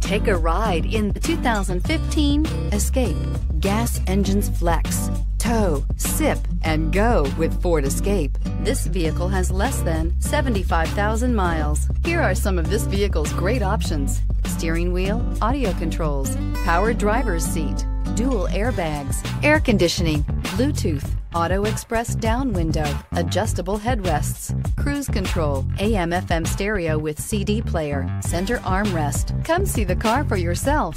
Take a ride in the 2015 Escape. Gas engines flex, tow, sip, and go with Ford Escape. This vehicle has less than 75,000 miles. Here are some of this vehicle's great options. Steering wheel, audio controls, power driver's seat, dual airbags, air conditioning, Bluetooth, auto express down window, adjustable headrests, cruise control, AM FM stereo with CD player, center armrest. Come see the car for yourself.